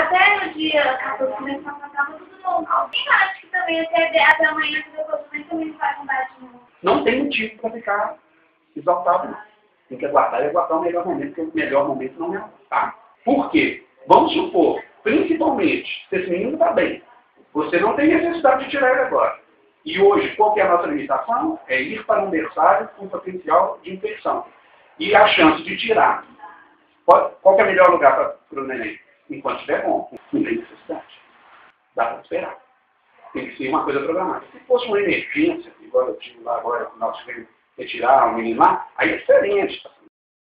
até no dia 14 de mês passado estava tudo normal. Quem acha que também até, até amanhã, depois do mês, também não vai mudar de novo? Não tem motivo para ficar exaltado, não. Tem que aguardar e aguardar o melhor momento, porque o melhor momento não é tá? Por quê? Vamos supor, principalmente, se esse menino está bem, você não tem necessidade de tirar ele agora. E hoje, qual é a nossa limitação? É ir para um berçário com potencial de infecção. E a chance de tirar. Qual é o melhor lugar para o neném? Estiver bom. Não tem necessidade. Dá para esperar. Tem que ser uma coisa programada. Se fosse uma emergência, igual eu tive lá agora, quando nós tivemos retirar o menino lá, aí é diferente. Tá